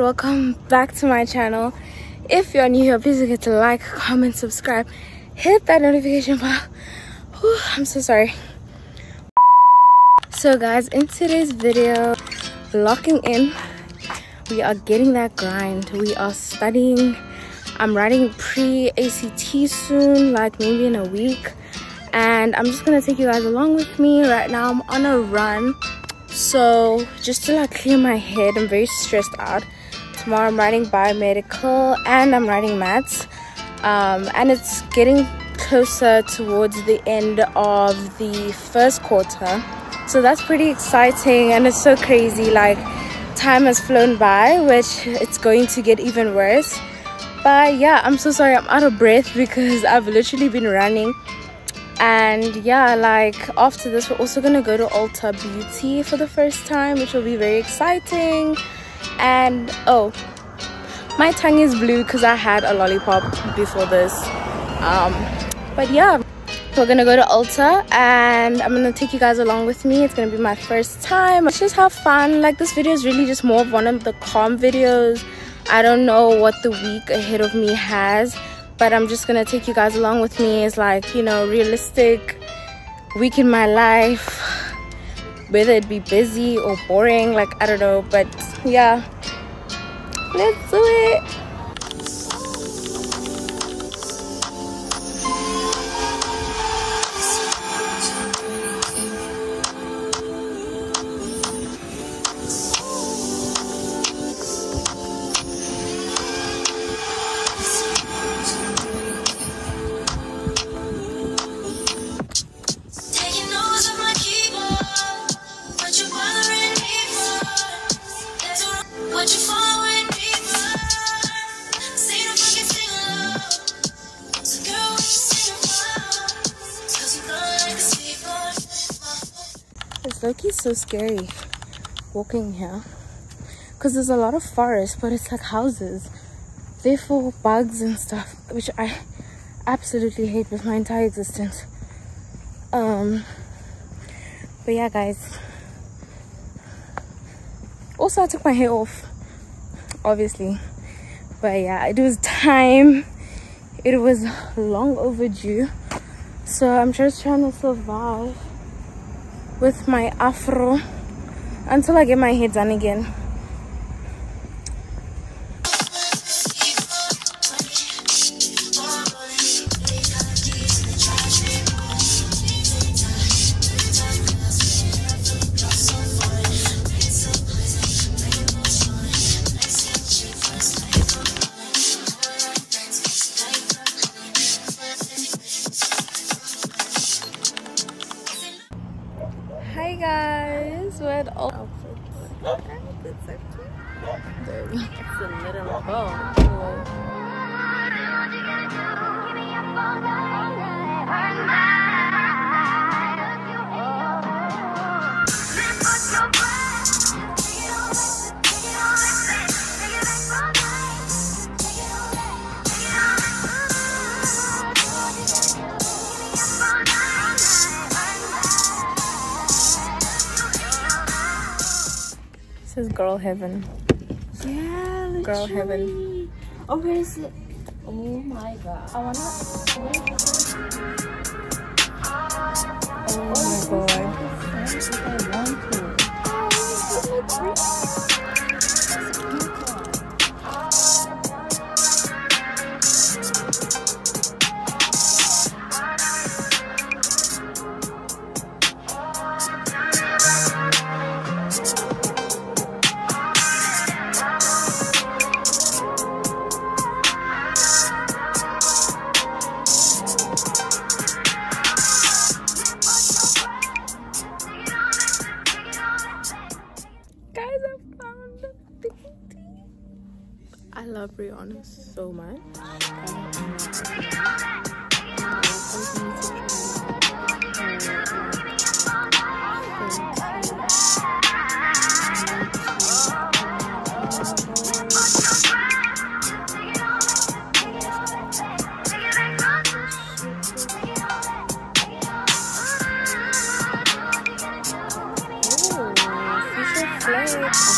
Welcome back to my channel. If you're new here please forget to like comment subscribe hit that notification bell. Whew, I'm so sorry. So guys in today's video locking in we are getting that grind. We are studying I'm writing pre-ACT soon like maybe in a week. And I'm just gonna take you guys along with me. Right now I'm on a run. So just to like clear my head i'm very stressed out tomorrow i'm writing biomedical and i'm writing maths. Um, and it's getting closer towards the end of the first quarter. So that's pretty exciting and it's so crazy like time has flown by which it's going to get even worse. But yeah i'm so sorry i'm out of breath because i've literally been running. And yeah like after this we're also gonna go to ulta beauty for the first time which will be very exciting and oh my tongue is blue because i had a lollipop before this. Um but yeah we're gonna go to ulta and i'm gonna take you guys along with me. It's gonna be my first time. Let's just have fun. Like this video is really just more of one of the calm videos. I don't know what the week ahead of me has but i'm just gonna take you guys along with me. It's like you know realistic week in my life whether it be busy or boring like i don't know but yeah. Let's do it So scary walking here. Because there's a lot of forest but it's like houses. Therefore bugs and stuff which I absolutely hate with my entire existence. Um but yeah guys. Also I took my hair off obviously. But yeah it was time. It was long overdue. So I'm just trying to survive with my afro until I get my hair done again. Girl heaven. Yeah, girl heaven. Oh, where is it? Oh my god. I wanna. Oh my god. Oh, I Oh,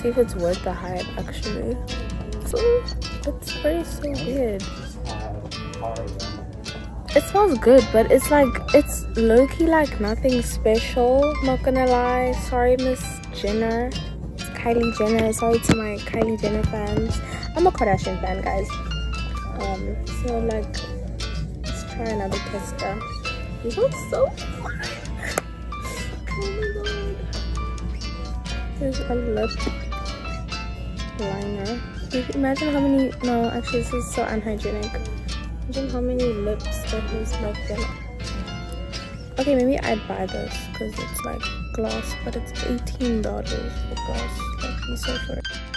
see if it's worth the hype actually. So it's very so weird. It smells good but it's like it's low-key like nothing special not gonna lie. Sorry miss jenner. Kylie jenner. Sorry to my kylie jenner fans. I'm a kardashian fan guys. Um so like let's try another tester. This looks so fun. oh my god. There's a lip liner. Imagine how many no actually this is so unhygienic. Imagine how many lips that has like them okay maybe i'd buy this because it's like gloss but it's 18 dollars for gloss like you so for it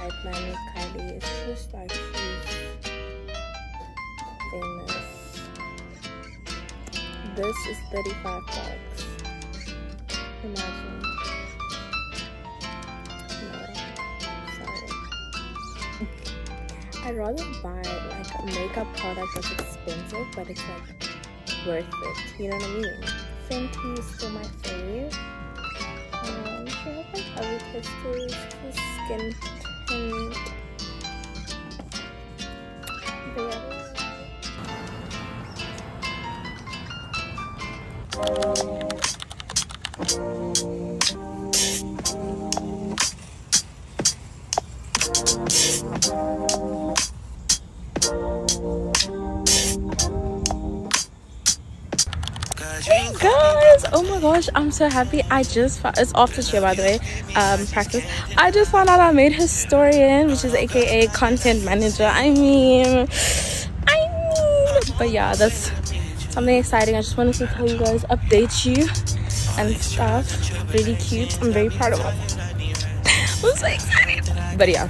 hype man with Kylie. It's just like she's famous. This is 35 bucks. Imagine. No, sorry. I'd rather buy like a makeup product that's expensive, but it's like worth it. You know what I mean? Fenty is still my fave. Um, she has like other for skin Hey guys oh my gosh i'm so happy. I just found it's after cheer by the way um practice. I just found out i made historian which is aka content manager. I mean i mean but yeah that's something exciting i just wanted to tell you guys update you and stuff really cute i'm very proud of myself i'm so excited but yeah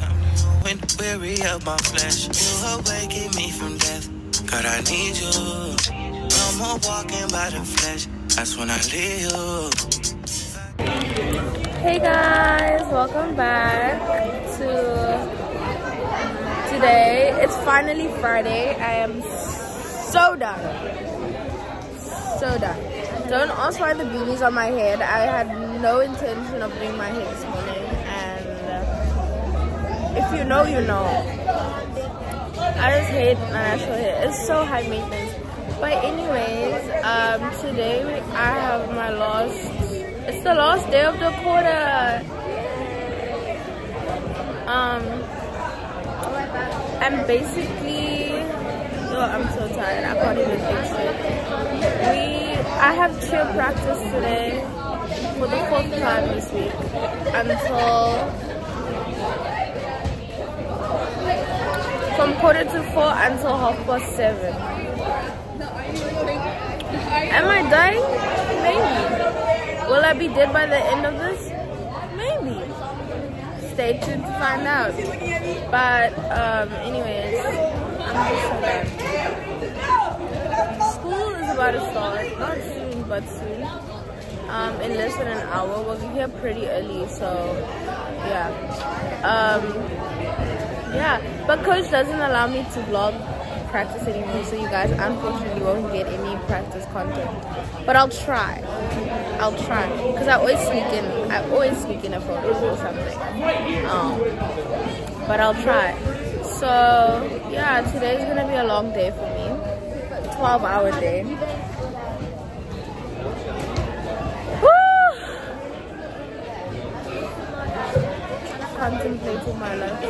when weary of my flesh. You awaken me from death. God, I need you. No more walking by the flesh. That's when I leave you. Hey guys, welcome back to today. It's finally Friday. I am so done. So done. Don't ask why the beanies on my head. I had no intention of doing my hair this morning and uh, if you know, you know. I just hate my natural hair. It's so high maintenance. But anyways, um, today I have my last, it's the last day of the quarter. Um, and basically, oh, I'm so tired. I can't even fix it. We, I have cheer practice today for the fourth time this week until from quarter to four until half past seven. Am I dying? Maybe. Will I be dead by the end of this? Maybe. Stay tuned to find out. But um, anyways, I'm just so done. About to start. Not soon, but soon. Um, in less than an hour. We're here pretty early, so yeah. Um, yeah, but coach doesn't allow me to vlog practice anymore, so you guys unfortunately won't get any practice content. But I'll try. I'll try because I always sneak in. I always sneak in a photo or something. Um, but I'll try. So yeah, today's gonna be a long day for me. 12 hour day. Contemplating my life.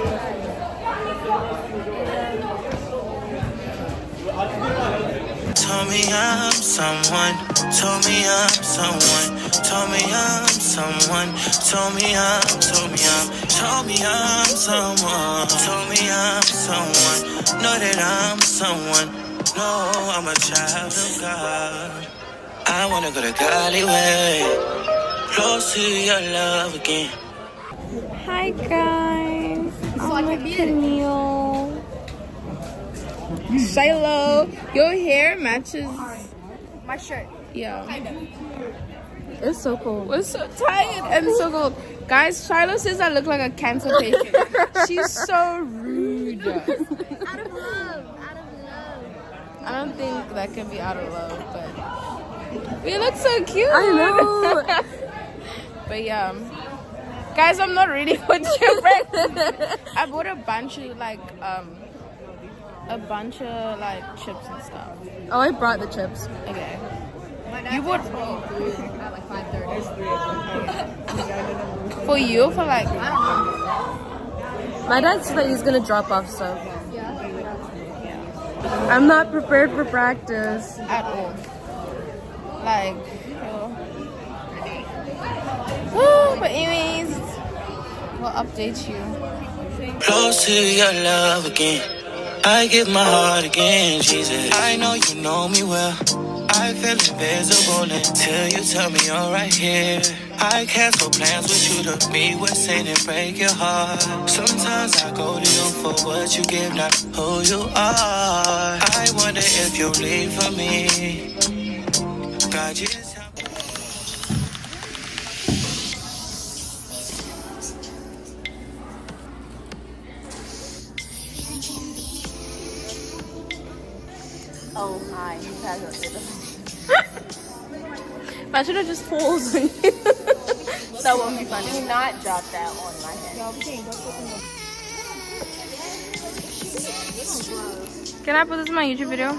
Told me I'm someone. tell me I'm someone. tell me I'm someone. tell me I'm. Told me I'm. Told me I'm someone. tell me I'm someone. Know that I'm someone. No, I'm a child of God. I wanna go to Golly way. Close to your love again. Hi guys. I'm with Camille. Say hello. Your hair matches My shirt. Yeah. It's so cold. We're so tired and so cold. Guys, Shiloh says I look like a cancer patient. She's so rude. Out of love. Out of love. I don't think that can be out of love, but we look so cute. I know. but yeah. Guys, I'm not ready for different. I bought a bunch of like um a bunch of like chips and stuff. Oh, I brought the chips. Okay. You bought At like 5.30. for you for like I don't know. My dad said that he's gonna drop off stuff. I'm not prepared for practice. at all. Like, yo. Woo, but anyways, we'll update you. Close to your love again. I give my heart again, Jesus. I know you know me well. I feel invisible until you tell me you're right here. I cancel plans with you to be with Saint and break your heart. Sometimes I go to you for what you give, not who you are. I wonder if you'll leave for me. God, you just tell me. Oh my, you guys are Imagine it just falls on you. That won't be funny. Do not drop that on my head. Can I put this in my YouTube video?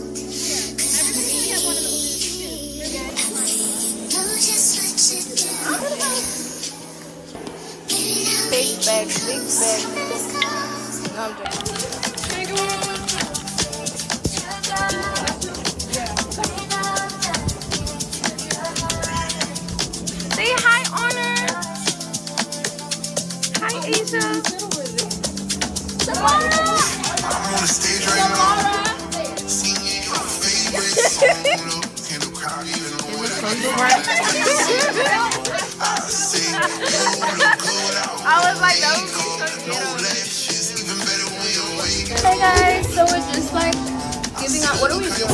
bag, big bag. No, I'm joking. Say hi, Honor. Hi, Asia. I'm on the stage right now. Singing your favorite song. Can the crowd even know what it is? I say, you look good. I was like, that would be so No cute. lashes, even better when you're awake. Hey guys, so we're just like giving out. What are we doing?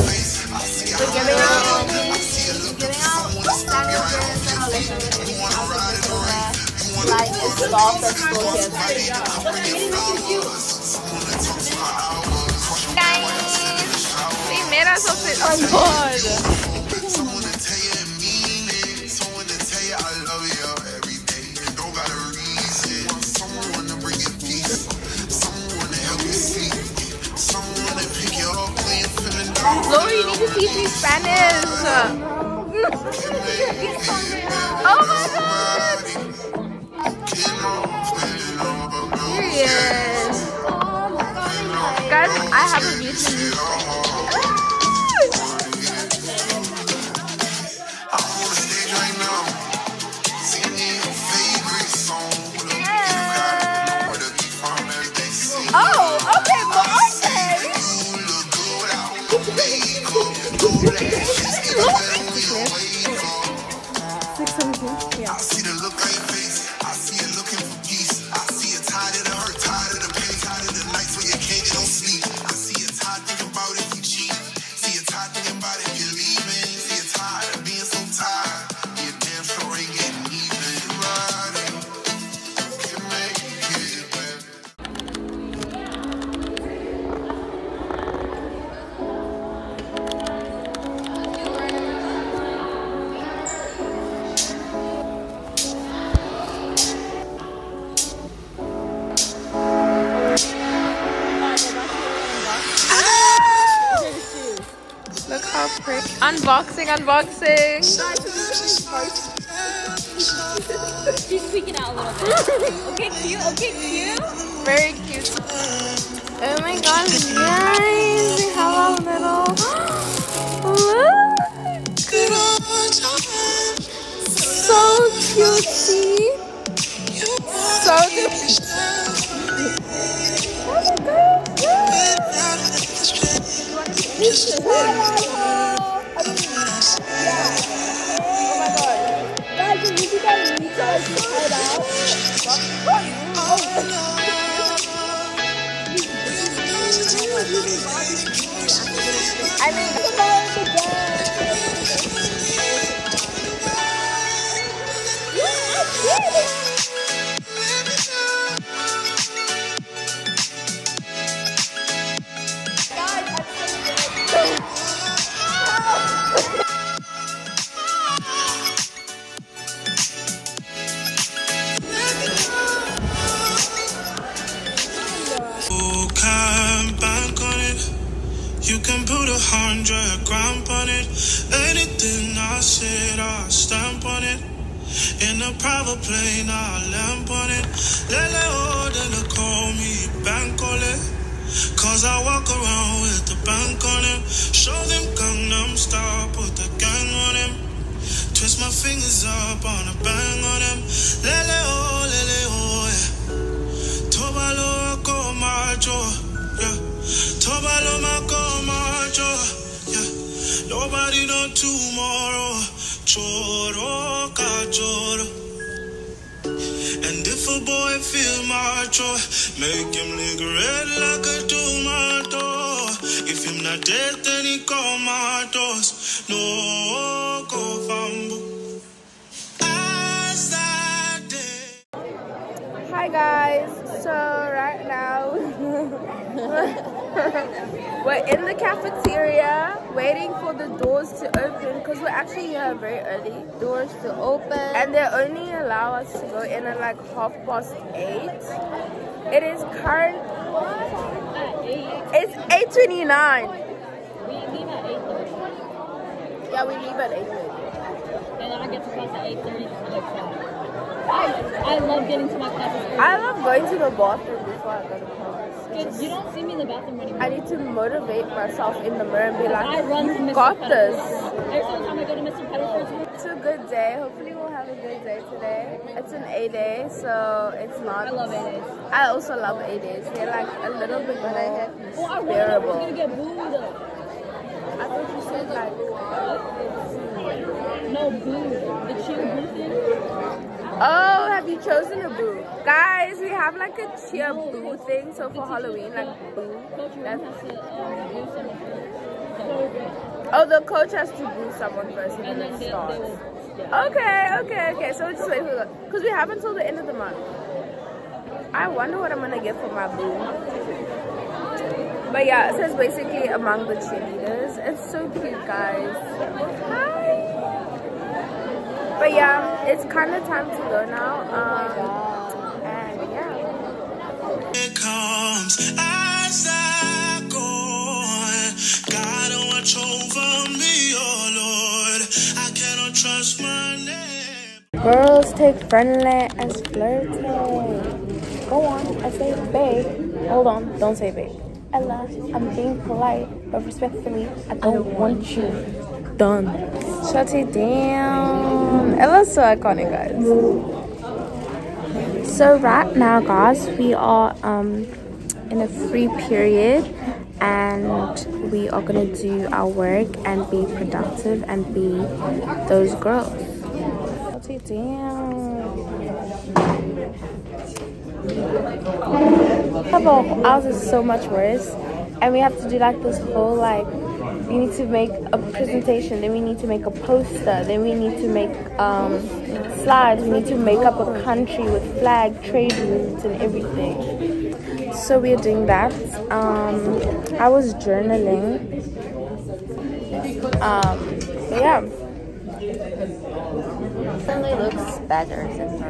We're giving out. I see Giving out someone to stick your sandwiches hand and all this other You thing. wanna ride in the rain. You wanna Like it's Lori, you need to teach me Spanish. oh my god. Serious. Guys, I have a beauty. Unboxing, unboxing. She's tweaking out a little bit. okay, cute. Okay, cute. Very cute. Oh my gosh, guys. We have our little. Look. So cutesy. So cute. Oh I mean, You tomorrow. Choro ka choro. And if a boy feel macho, make him lick red like a tomato. If him not dead, then he comatose. No go fambo. As that day. Hi guys. So right now we're in the cafeteria waiting for the doors to open because we're actually here very early. Doors to open. And they only allow us to go in at like half past eight. It is current At 8. it's eight twenty nine. We leave at 8.30. Yeah, we leave at eight thirty. And then I get to class at 8.30 like that. I, I love getting to my classes early. I love going to the bathroom before I go to class. Kids, you don't see me in the bathroom anymore. I need to motivate myself in the mirror and be I like, run you got Pettiford's. this. Every single time I go to Mr. Pettiford's It's a good day. Hopefully we'll have a good day today. It's an A day, so it's not. I love A days. I also love A days. They're like a little bit more I really thought I was gonna get booed. I thought you said like. No, boo. The cheer boo thing. Oh, have you chosen a boo? Guys, we have like a cheer boo thing. So for Halloween, like boo. Oh, the coach has to boo someone first and then it starts. Okay, okay, okay. So we'll just wait for because we have until the end of the month. I wonder what I'm gonna get for my boo. But yeah, it says basically among the cheerleaders. It's so cute, guys. Hi. But yeah, it's kind of time to go now. Um, comes as I go on. God, watch over me, oh Lord. I cannot trust my name. Girls take friendly as flirting. Go on, I say babe. Hold on, don't say babe. Ella, I'm being polite, but respectfully, I don't, want you done. Shut it down. Ella's so iconic, guys. So right now, guys, we are um in a free period, and we are gonna do our work and be productive and be those girls. Couple, ours is so much worse, and we have to do like this whole like. We need to make a presentation, then we need to make a poster, then we need to make um, slides, we need to make up a country with flag, trade routes, and everything. So we're doing that. Um, I was journaling. Um, but yeah. Definitely looks better than.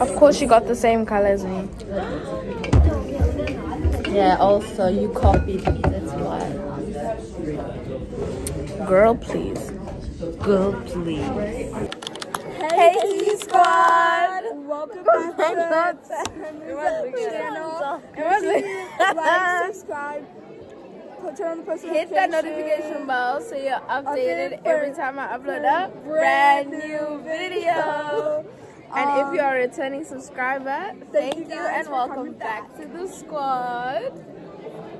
Of course, she got the same color as me. Yeah, also you copied me, that's why. girl, please. Girl, please. Hey, T Squad. Welcome back to the channel. Like, subscribe, put turn on the post Hit that notification bell so you're updated every time I upload a brand new video. And if you're um, a returning subscriber, thank you guys and welcome coming back to the squad.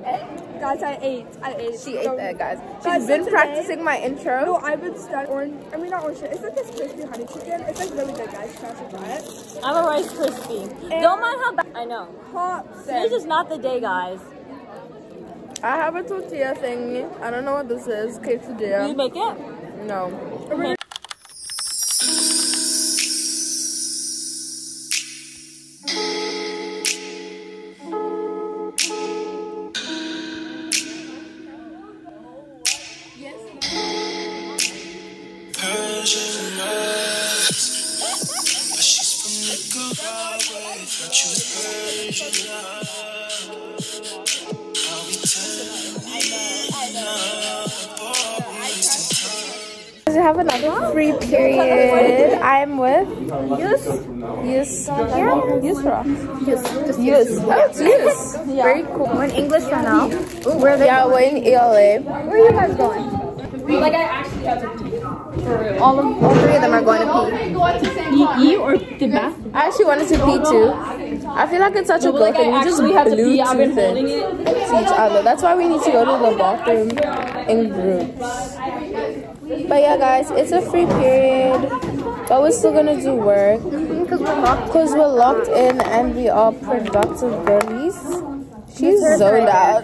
Guys, I ate. I ate. She ate So- that, guys. Guys, She's so been today- practicing my intro. No, intro. I've been studying orange. I mean, not orange. chicken. It's like this crispy honey chicken. It's like really good, guys. You should try it. I'm a Rice Krispie. Don't mind how bad. I know. Hot. Today's just not the day, guys. I have a tortilla thing. I don't know what this is. Will you make it? No. Persian free period. I'm with Yus. Yus. Yusra. Yus. Yus. Oh, it's Yus. Very cool. We're in English right now. Where they yeah, we're in ELA. Where are you guys going? Like I actually have to pee. All of all three of them are going to pee. E or the bath? I actually wanted to pee too. I feel like it's such a But good like thing. We just actually have to pee. I've been holding it it. to each other. That's why we need to go to the bathroom in groups. But yeah, guys, it's a free period, but we're still gonna do work because we're locked. We're locked in and we are productive girlies. She's zoned out.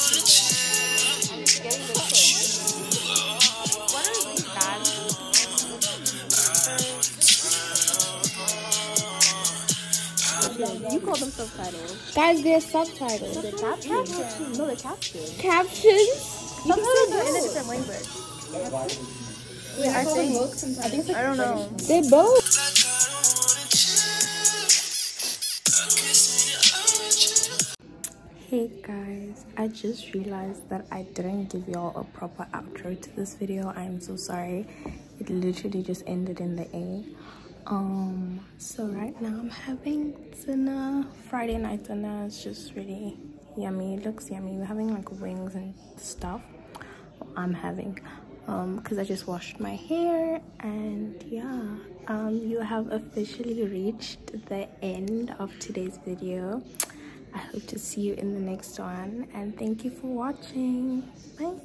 call them subtitles. Guys, they're subtitles. They're captions. No, they're captions. Captions? You can still do in a different language. Yeah, I think. I think I don't know. They both. Hey guys, I just realized that I didn't give y'all a proper outro to this video. I am so sorry. It literally just ended in the A. Um, so right now I'm having dinner. Friday night dinner it's just really yummy. It looks yummy. We're having like wings and stuff. I'm having um because I just washed my hair and yeah um you have officially reached the end of today's video I hope to see you in the next one and thank you for watching bye